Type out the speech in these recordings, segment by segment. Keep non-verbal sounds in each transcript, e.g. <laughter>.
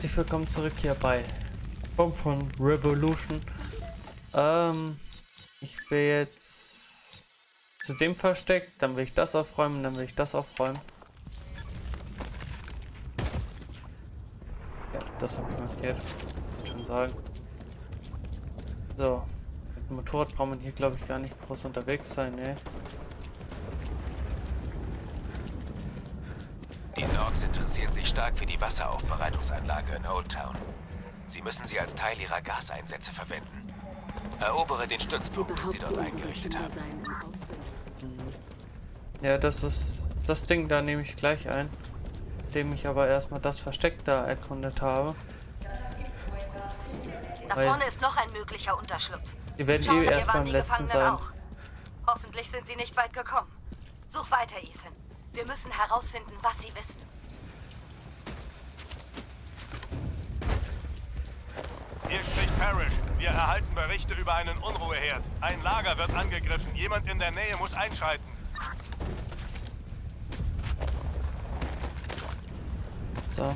herzlich willkommen zurück hier bei Bomb von Revolution. Ähm, ich will jetzt zu dem Versteck, dann will ich das aufräumen, dann will ich das aufräumen. Ja, das habe ich markiert, kann schon sagen. So, mit dem Motorrad braucht man hier glaube ich gar nicht groß unterwegs sein, ne? Die Norks interessieren sich stark für die Wasseraufbereitungsanlage in Old Town. Sie müssen sie als Teil ihrer Gaseinsätze verwenden. Erobere den Stützpunkt, den sie dort eingerichtet haben. Ja, das ist das Ding, da nehme ich gleich ein. Indem ich aber erstmal das Versteck da erkundet habe. Da Weil- vorne ist noch ein möglicher Unterschlupf. Die werden Schau eh erst beim letzten sein. auch. Hoffentlich sind sie nicht weit gekommen. Such weiter, Ethan. Wir müssen herausfinden, was sie wissen. Hier spricht Parrish. Wir erhalten Berichte über einen Unruheherd. Ein Lager wird angegriffen. Jemand in der Nähe muss einschreiten. So.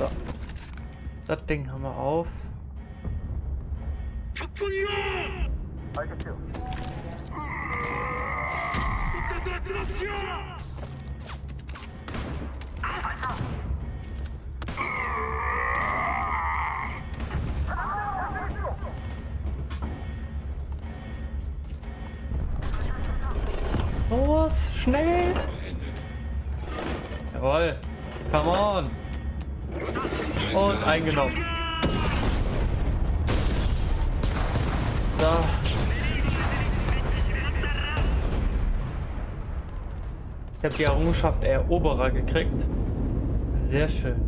So. Das Ding haben wir auf. Los, schnell! Jawohl, come on! Und eingenommen. Da. Ich habe die Errungenschaft Eroberer gekriegt. Sehr schön.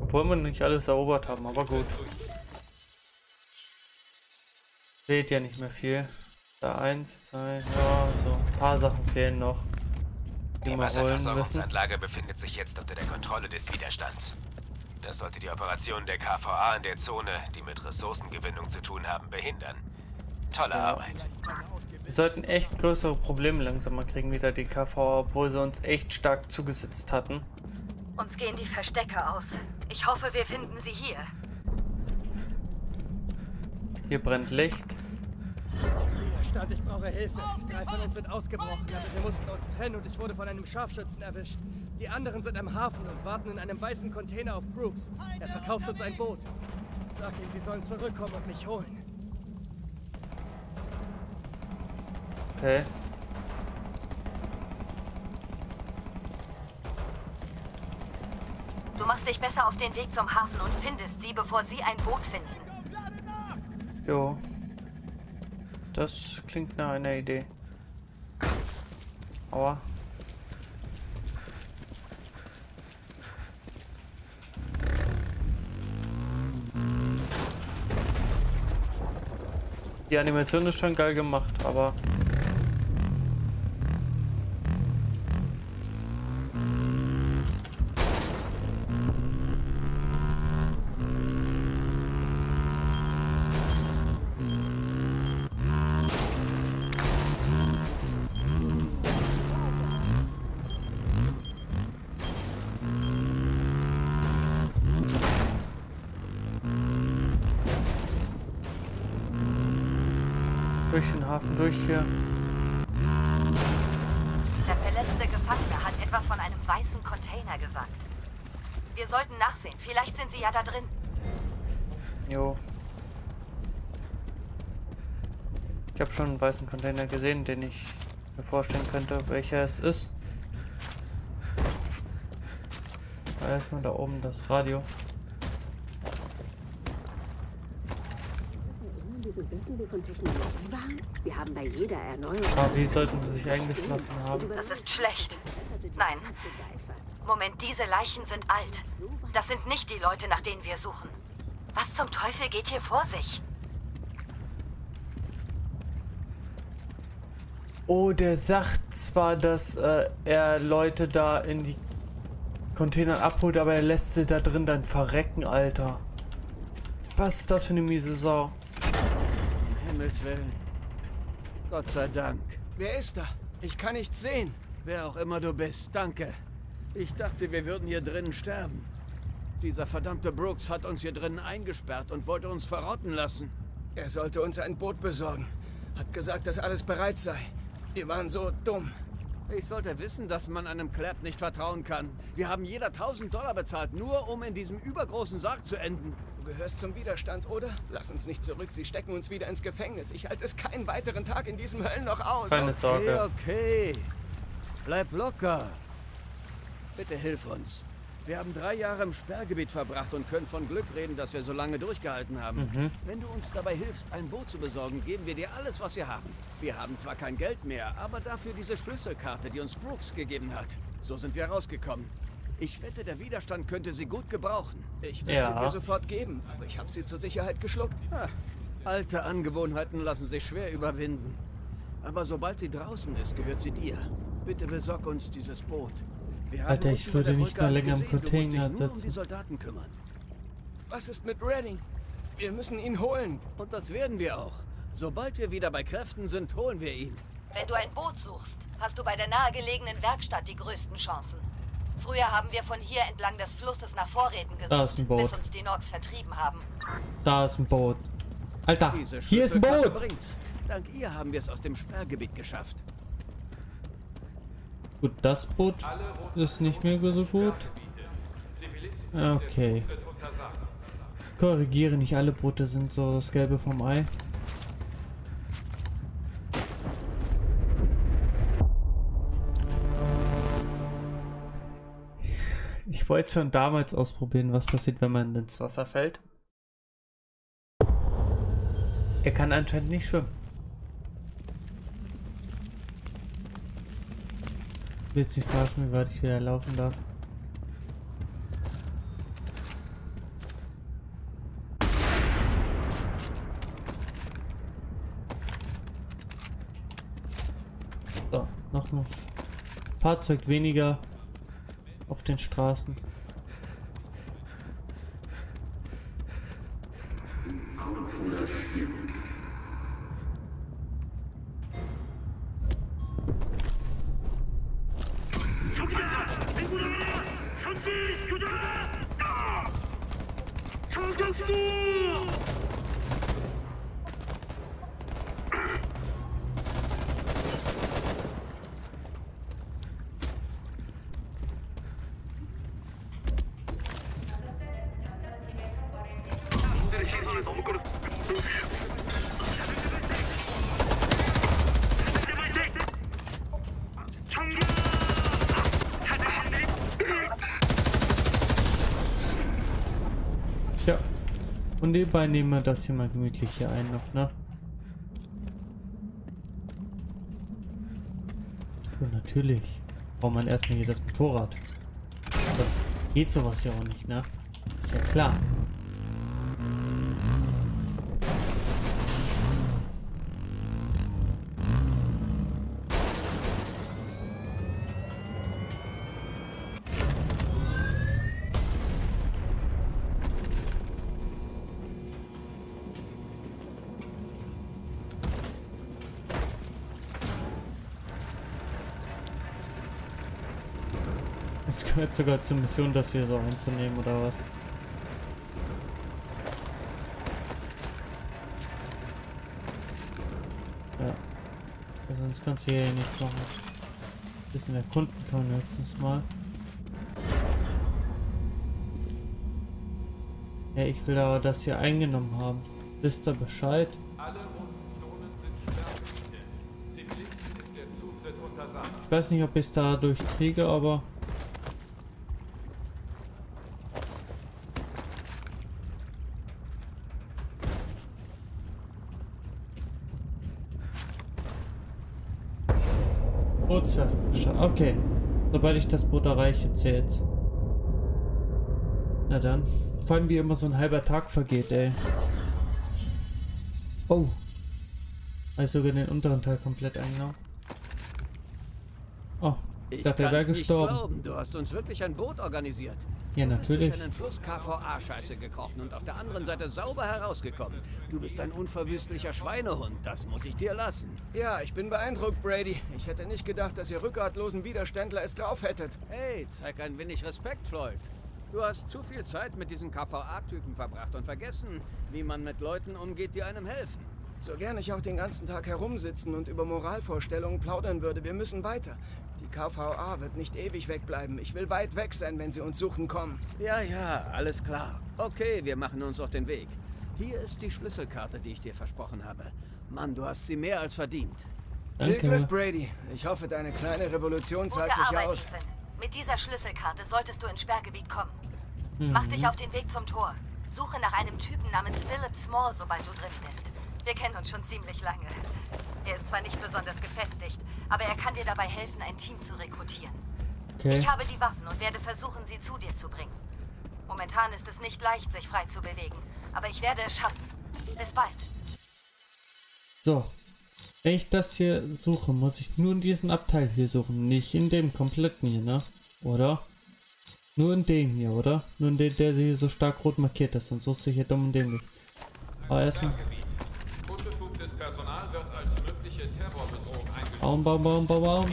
Obwohl wir nicht alles erobert haben, aber gut. Fehlt ja nicht mehr viel. Da eins, zwei, ja, so ein paar Sachen fehlen noch. Die Die wir holen müssen. Wasserversorgungsanlage befindet sich jetzt unter der Kontrolle des Widerstands. Das sollte die Operationen der KVA in der Zone, die mit Ressourcengewinnung zu tun haben, behindern. Tolle Ja. Arbeit. Wir sollten echt größere Probleme langsam mal kriegen, wieder die KV, obwohl sie uns echt stark zugesetzt hatten. Uns gehen die Verstecke aus. Ich hoffe, wir finden sie hier. Hier brennt Licht. Widerstand, ich brauche Hilfe. Drei von uns sind ausgebrochen, aber wir mussten uns trennen und ich wurde von einem Scharfschützen erwischt. Die anderen sind am Hafen und warten in einem weißen Container auf Brooks. Er verkauft uns ein Boot. Sag ihnen, sie sollen zurückkommen und mich holen. Okay. Du machst dich besser auf den Weg zum Hafen und findest sie, bevor sie ein Boot finden. Jo. Das klingt nach einer Idee. Aua. Die Animation ist schon geil gemacht, aber durch den Hafen durch hier. Der verletzte Gefangene hat etwas von einem weißen Container gesagt. Wir sollten nachsehen. Vielleicht sind sie ja da drin. Jo. Ich habe schon einen weißen Container gesehen, den ich mir vorstellen könnte, welcher es ist. erstmal da oben das Radio. Wir haben bei jeder Erneuerung Aber wie sollten sie sich eingeschlossen haben? Das ist schlecht. Nein. Moment, diese Leichen sind alt. Das sind nicht die Leute, nach denen wir suchen. Was zum Teufel geht hier vor sich? Oh, der sagt zwar, dass äh, er Leute da in die Container abholt, aber er lässt sie da drin dann verrecken, Alter. Was ist das für eine miese Sau? Himmels Willen. Gott sei Dank. Wer ist da? Ich kann nichts sehen. Wer auch immer du bist, danke. Ich dachte, wir würden hier drinnen sterben. Dieser verdammte Brooks hat uns hier drinnen eingesperrt und wollte uns verrotten lassen. Er sollte uns ein Boot besorgen. Hat gesagt, dass alles bereit sei. Wir waren so dumm. Ich sollte wissen, dass man einem Clapp nicht vertrauen kann. Wir haben jeder 1000 Dollar bezahlt, nur um in diesem übergroßen Sarg zu enden. Du gehörst zum Widerstand, oder? Lass uns nicht zurück. Sie stecken uns wieder ins Gefängnis. Ich halte es keinen weiteren Tag in diesem Höllenloch aus. Keine Okay, Sorge. okay. Bleib locker. Bitte hilf uns. Wir haben drei Jahre im Sperrgebiet verbracht und können von Glück reden, dass wir so lange durchgehalten haben. Wenn du uns dabei hilfst, ein Boot zu besorgen, geben wir dir alles, was wir haben. Wir haben zwar kein Geld mehr, aber dafür diese Schlüsselkarte, die uns Brooks gegeben hat. So sind wir rausgekommen. Ich wette, der Widerstand könnte sie gut gebrauchen. Ich will Ja. sie dir sofort geben, aber ich habe sie zur Sicherheit geschluckt. Ha, alte Angewohnheiten lassen sich schwer überwinden. Aber sobald sie draußen ist, gehört sie dir. Bitte besorg uns dieses Boot. Wir haben Alter, ich über würde der nicht Brücke mehr länger im gesehen. Du musst dich Container nur um die sitzen. Soldaten kümmern. Was ist mit Redding? Wir müssen ihn holen. Und das werden wir auch. Sobald wir wieder bei Kräften sind, holen wir ihn. Wenn du ein Boot suchst, hast du bei der nahegelegenen Werkstatt die größten Chancen. Früher haben wir von hier entlang des Flusses nach Vorräten gesucht, Da ist ein Boot. bis uns die Norks vertrieben haben. Da ist ein Boot. Alter, hier ist ein Boot! bringt's. Dank ihr haben wir es aus dem Sperrgebiet geschafft. Gut, das Boot ist nicht mehr so gut. Okay. Korrigiere, nicht alle Boote sind so das Gelbe vom Ei. Wollte schon damals ausprobieren, was passiert, wenn man ins Wasser fällt. Er kann anscheinend nicht schwimmen. Willst nicht verarschen, wie weit ich wieder laufen darf? So, noch ein Fahrzeug weniger den Straßen. Nebenbei nehmen wir das hier mal gemütlich hier ein noch, ne? Und natürlich braucht man erstmal hier das Motorrad. Sonst geht sowas ja auch nicht, ne? Ist ja klar. Es gehört sogar zur Mission, das hier so einzunehmen, oder was? Ja. Sonst kannst du hier nichts machen. Bisschen erkunden kann man höchstens mal. Ja, ich will aber das hier eingenommen haben. Wisst ihr Bescheid? Ich weiß nicht, ob ich es da durchkriege, aber Bootswerft geschafft. Okay. Sobald ich das Boot erreiche, zählt's. Na dann. Vor allem wie immer so ein halber Tag vergeht, ey. Oh. Also sogar den unteren Teil komplett eingenommen. Oh, ich, Ich dachte, er wäre gestorben. glauben, du hast uns wirklich ein Boot organisiert. Ja, Du bist natürlich. durch einen Fluss KVA-Scheiße gekrochen und auf der anderen Seite sauber herausgekommen. Du bist ein unverwüstlicher Schweinehund, das muss ich dir lassen. Ja, ich bin beeindruckt, Brady. Ich hätte nicht gedacht, dass ihr rückgratlosen Widerständler es drauf hättet. Hey, zeig ein wenig Respekt, Floyd. Du hast zu viel Zeit mit diesen KVA-Typen verbracht und vergessen, wie man mit Leuten umgeht, die einem helfen. So gern ich auch den ganzen Tag herumsitzen und über Moralvorstellungen plaudern würde, wir müssen weiter. KVA wird nicht ewig wegbleiben. Ich will weit weg sein, wenn sie uns suchen kommen. Ja, ja, alles klar. Okay, wir machen uns auf den Weg. Hier ist die Schlüsselkarte, die ich dir versprochen habe. Mann, du hast sie mehr als verdient. Viel Glück, Danke. Brady. Ich hoffe, deine kleine Revolution Gute zahlt sich Arbeit, aus. Ethan. Mit dieser Schlüsselkarte solltest du ins Sperrgebiet kommen. Mhm. Mach dich auf den Weg zum Tor. Suche nach einem Typen namens Philip Small, sobald du drin bist. Wir kennen uns schon ziemlich lange. Er ist zwar nicht besonders gefestigt, aber er kann dir dabei helfen, ein Team zu rekrutieren. Okay. Ich habe die Waffen und werde versuchen, sie zu dir zu bringen. Momentan ist es nicht leicht, sich frei zu bewegen, aber ich werde es schaffen. Bis bald. So. Wenn ich das hier suche, muss ich nur in diesem Abteil hier suchen. Nicht in dem kompletten hier, ne? Oder? Nur in dem hier, oder? Nur in dem, der hier so stark rot markiert ist. Sonst suchst du hier dumm und dämlich. Aber erstmal. Baum, Baum, Baum, Baum, Baum.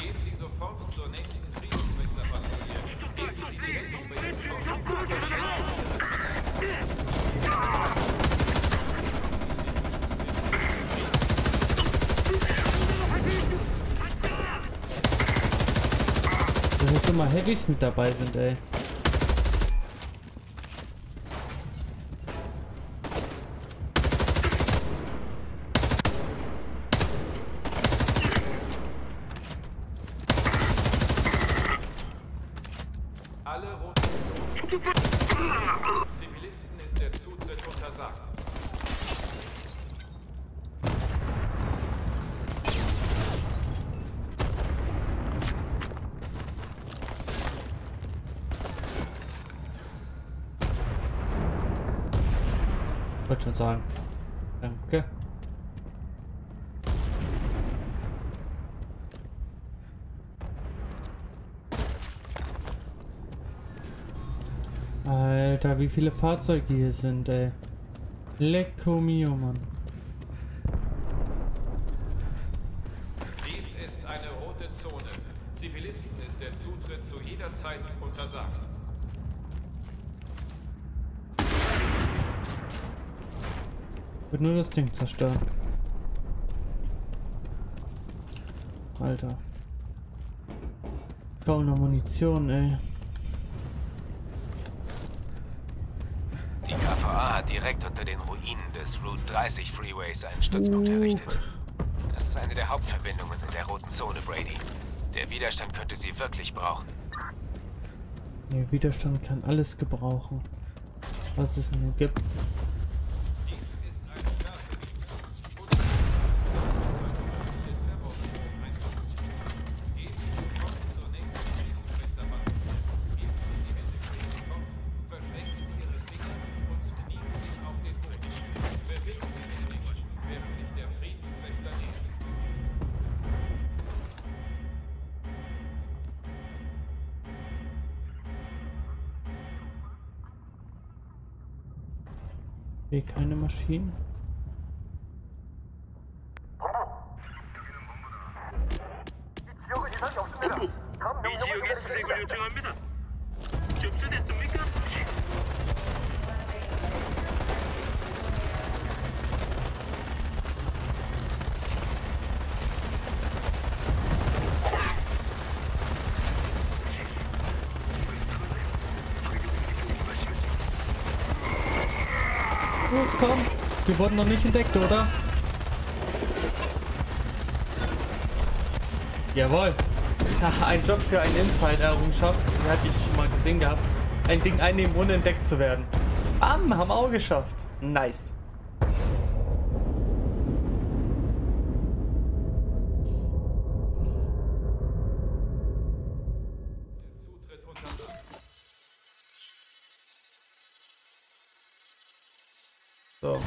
Dass jetzt immer Heavys mit dabei sind, ey. Alle roten Zivilisten ist der Zutritt untersagt. Wollte schon sagen. Danke. Alter, wie viele Fahrzeuge hier sind, ey. Lecco mio, Mann. Dies ist eine rote Zone. Zivilisten ist der Zutritt zu jeder Zeit untersagt. Wird nur das Ding zerstören. Alter. Kaum noch Munition, ey. Die KVA hat direkt unter den Ruinen des Route 30 Freeways einen Stützpunkt errichtet. Das ist eine der Hauptverbindungen in der roten Zone, Brady. Der Widerstand könnte sie wirklich brauchen. Der Widerstand kann alles gebrauchen. Was es nur gibt. Nee, keine Maschinen. Komm! Wir wurden noch nicht entdeckt, oder? Jawohl! <laughs> Ein Job für eine Inside-Errungenschaft. Die hatte ich schon mal gesehen gehabt. Ein Ding einnehmen, ohne entdeckt zu werden. Bam! Haben auch geschafft. Nice. So.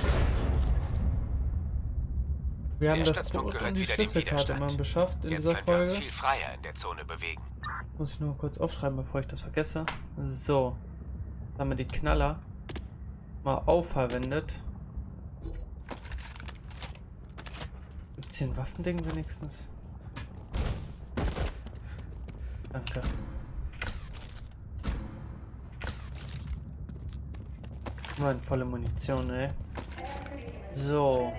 Wir haben Der das Stützpunkt und gehört die Schlüsselkarte mal beschafft in Jetzt dieser Folge. viel freier in der Zone bewegen. Muss ich nur kurz aufschreiben, bevor ich das vergesse. So. Jetzt haben wir die Knaller mal aufverwendet. Gibt es hier ein Waffending wenigstens? Danke. Mann, volle Munition, ey. So.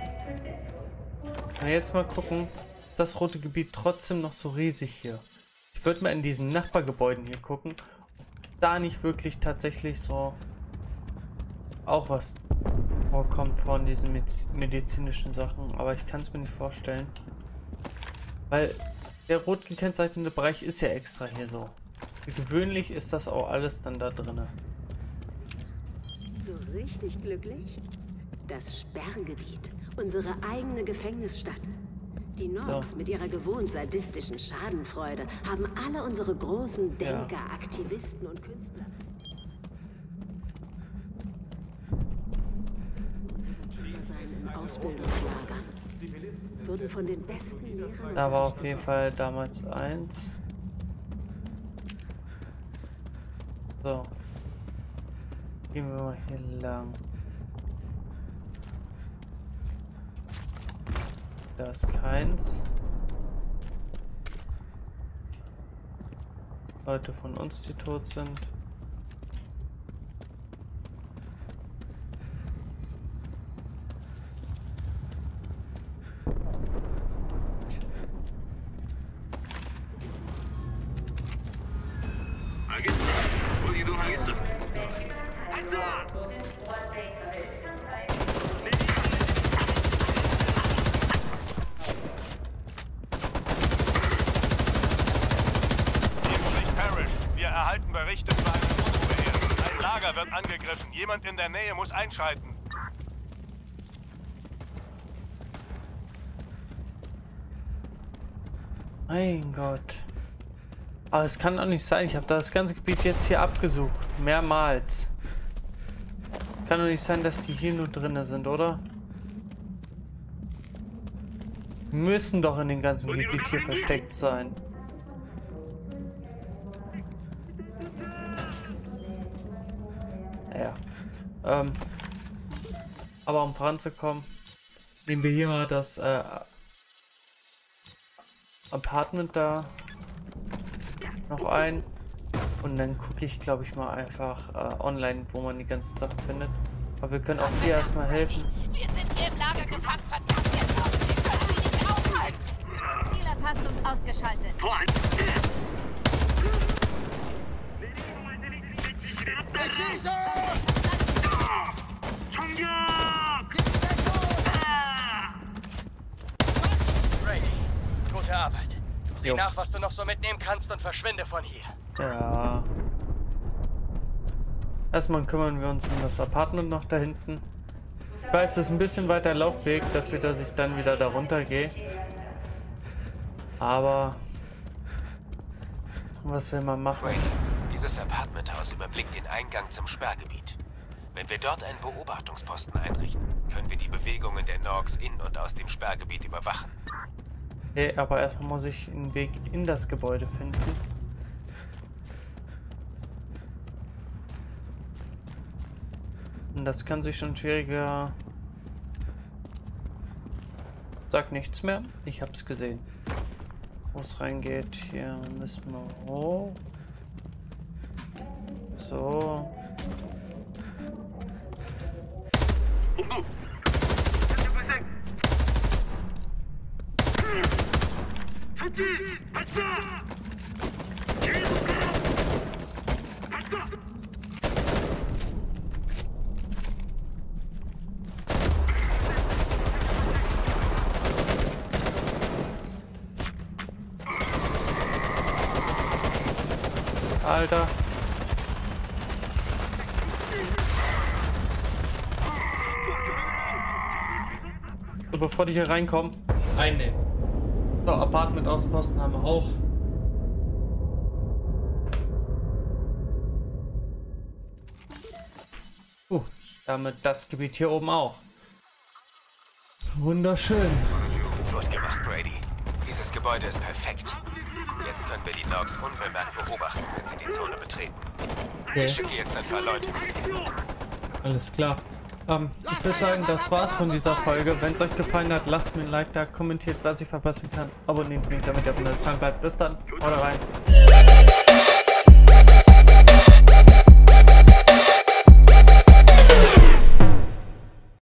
Na, jetzt mal gucken. Ist das rote Gebiet trotzdem noch so riesig hier? Ich würde mal in diesen Nachbargebäuden hier gucken. Ob da nicht wirklich tatsächlich so auch was vorkommt von diesen Mediz- medizinischen Sachen. Aber ich kann es mir nicht vorstellen. Weil der rot gekennzeichnete Bereich ist ja extra hier so. Für gewöhnlich ist das auch alles dann da drinne. So richtig glücklich? Das Sperrgebiet. Unsere eigene Gefängnisstadt. Die Norks Ja. mit ihrer gewohnt sadistischen Schadenfreude haben alle unsere großen Denker, Aktivisten und Künstler. In Ausbildungslagern. Wurden von den besten Lehrern. Da war auf jeden Fall damals eins. So. Gehen wir mal hier lang. Da ist keins. Leute von uns, die tot sind. Einschreiten. Mein Gott. Aber es kann doch nicht sein. Ich habe das ganze Gebiet jetzt hier abgesucht. Mehrmals. Kann doch nicht sein, dass die hier nur drinne sind, oder? Müssen doch in dem ganzen Gebiet hier versteckt sein. Ja. Ähm. Aber um voranzukommen, nehmen wir hier mal das äh, Apartment da noch ein. Und dann gucke ich, glaube ich, mal einfach äh, online, wo man die ganzen Sachen findet. Aber wir können auch hier erstmal helfen. Wir sind hier im Lager gefangen, verdammt jetzt noch! Wir können sie nicht mehr aufhalten! Ziel erfasst und ausgeschaltet. 총격! Brady, gute Arbeit. Sieh Jo. nach, was du noch so mitnehmen kannst und verschwinde von hier. Ja. Erstmal kümmern wir uns um das Apartment noch da hinten. Ich weiß, das ist ein bisschen weiter Laufweg dafür, dass ich dann wieder da runter gehe. Aber was will man machen? Brady, dieses Apartmenthaus überblickt den Eingang zum Sperrgebiet. Wenn wir dort einen Beobachtungsposten einrichten, können wir die Bewegungen der Norks in und aus dem Sperrgebiet überwachen. Okay, aber erstmal muss ich einen Weg in das Gebäude finden. Und das kann sich schon schwieriger. Sag nichts mehr. Ich hab's gesehen. Wo es reingeht, hier müssen wir hoch. So. Alter. So, bevor die hier reinkommen, einnehmen. Apartment ausposten haben wir auch. Uh, damit das Gebiet hier oben auch. Wunderschön. Gut gemacht, Brady. Dieses Gebäude ist perfekt. Jetzt können wir die Dogs unbemerkt beobachten, wenn sie die Zone betreten. Ich Okay, schicke jetzt ein paar Leute. alles klar. Ähm, ich würde sagen, das war's von dieser Folge. Wenn es euch gefallen hat, lasst mir ein Like da, kommentiert, was ich verpassen kann. Abonniert mich, damit ihr auf dem Stand bleibt. Bis dann, haut rein.